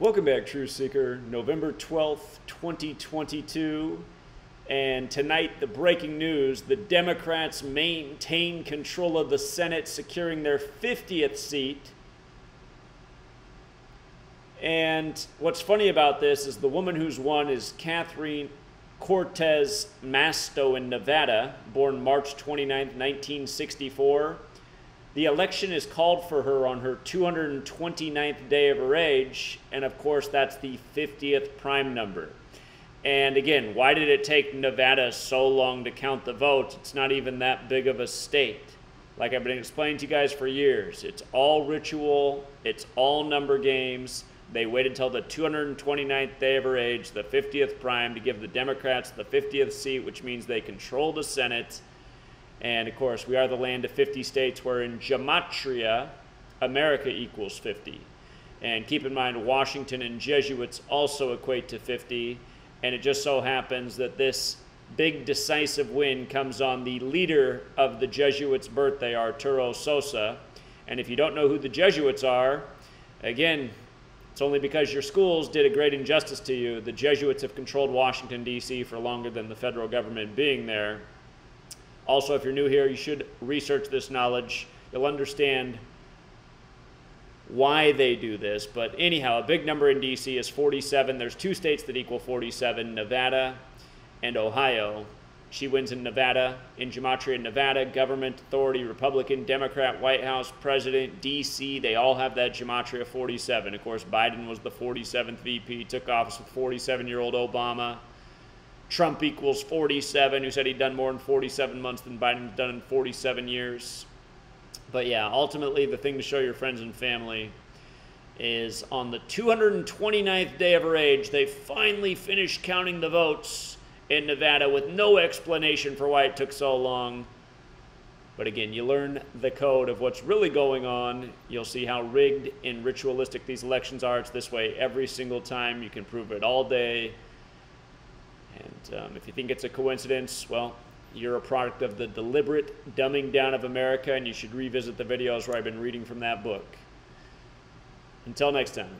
Welcome back, True Seeker. November 12th, 2022. And tonight, the breaking news the Democrats maintain control of the Senate, securing their 50th seat. And what's funny about this is the woman who's won is Catherine Cortez Masto in Nevada, born March 29, 1964. The election is called for her on her 229th day of her age, and of course, that's the 50th prime number. And again, why did it take Nevada so long to count the votes? It's not even that big of a state. Like I've been explaining to you guys for years, it's all ritual, it's all number games. They waited until the 229th day of her age, the 50th prime, to give the Democrats the 50th seat, which means they control the Senate and of course, we are the land of 50 states where in Gematria, America equals 50. And keep in mind, Washington and Jesuits also equate to 50. And it just so happens that this big decisive win comes on the leader of the Jesuits' birthday, Arturo Sosa. And if you don't know who the Jesuits are, again, it's only because your schools did a great injustice to you. The Jesuits have controlled Washington, D.C. for longer than the federal government being there. Also, if you're new here, you should research this knowledge. You'll understand why they do this. But anyhow, a big number in DC is 47. There's two states that equal 47 Nevada and Ohio. She wins in Nevada, in Gematria, Nevada, government, authority, Republican, Democrat, White House, President, DC, they all have that Gematria 47. Of course, Biden was the 47th VP, took office with 47 year old Obama. Trump equals 47, who said he'd done more in 47 months than Biden's done in 47 years. But yeah, ultimately, the thing to show your friends and family is on the 229th day of her age, they finally finished counting the votes in Nevada with no explanation for why it took so long. But again, you learn the code of what's really going on. You'll see how rigged and ritualistic these elections are. It's this way every single time. You can prove it all day. And um, if you think it's a coincidence, well, you're a product of the deliberate dumbing down of America, and you should revisit the videos where I've been reading from that book. Until next time.